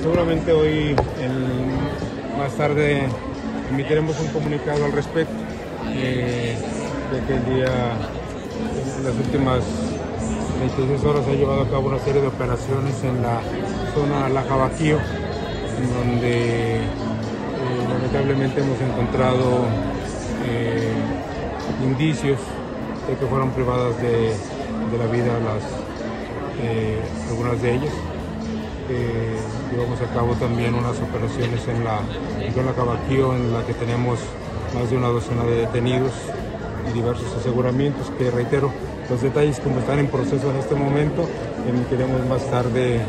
seguramente hoy, más tarde, emitiremos un comunicado al respecto, eh, de que el día, en las últimas 26 horas se ha llevado a cabo una serie de operaciones en la zona La Jabaquío, en donde eh, lamentablemente hemos encontrado eh, indicios de que fueron privadas de, la vida algunas de ellas. Eh, llevamos a cabo también unas operaciones en la en zona Cabaquío en la que tenemos más de una docena de detenidos y diversos aseguramientos que reitero los detalles como están en proceso en este momento emitiremos más tarde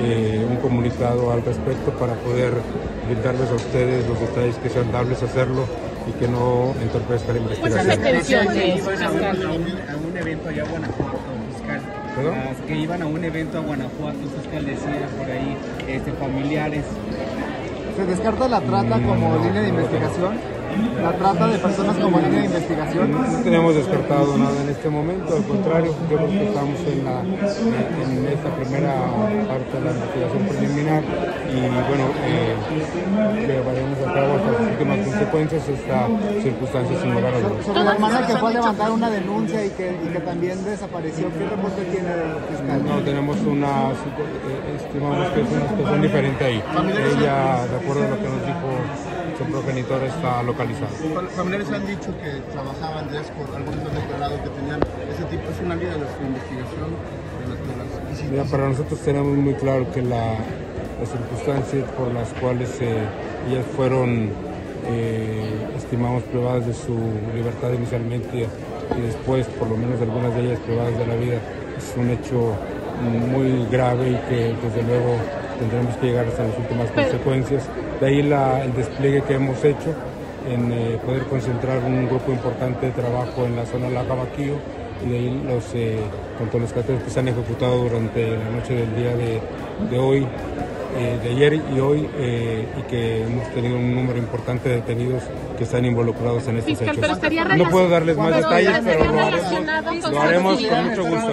eh, un comunicado al respecto para poder brindarles a ustedes los detalles que sean dables hacerlo y que no entorpezca la investigación. detenciones, a un, evento allá Guanajuato, Las que iban a un evento a Guanajuato, fiscal decía por ahí, este, familiares. ¿Se descarta la trata como línea de investigación? ¿La trata de personas como línea de investigación? No tenemos descartado nada en este momento, al contrario, yo creo que estamos en, la, en esta primera parte de la investigación preliminar y bueno, eh, llevaremos a cabo hasta las últimas consecuencias esta circunstancia sin lugar a dudas. Sobre la hermana que fue a levantar una denuncia y que, y que también desapareció, ¿qué reporte tiene el fiscal? No tenemos una, estimamos que es una situación diferente ahí. Ella, de acuerdo a lo que nos dijo su progenitor, está localizada. Familiares han dicho que trabajaban de por algunos han declarado que tenían ese tipo, es una línea de la investigación de las, de las visitas. Mira, para nosotros tenemos muy claro que la, las circunstancias por las cuales eh, ellas fueron, eh, estimamos, privadas de su libertad inicialmente y después, por lo menos algunas de ellas privadas de la vida, es un hecho muy grave y que desde luego tendremos que llegar hasta las últimas Pero- consecuencias. De ahí la- el despliegue que hemos hecho en eh, poder concentrar un grupo importante de trabajo en la zona de la Jabaquío y de ahí los, eh, tanto los cateos que se han ejecutado durante la noche del día de, de hoy, eh, de ayer y hoy, eh, y que hemos tenido un número importante de detenidos que están involucrados en estos Fiscal, hechos. pero No puedo darles más detalles, pero lo haremos, con lo haremos con mucho gusto.